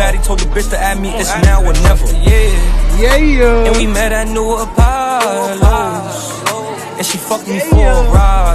baddie told the bitch to add me, it's now or never. Yeah. Yeah, yeah. And we met at New Apollo's. And she fucked me for a ride.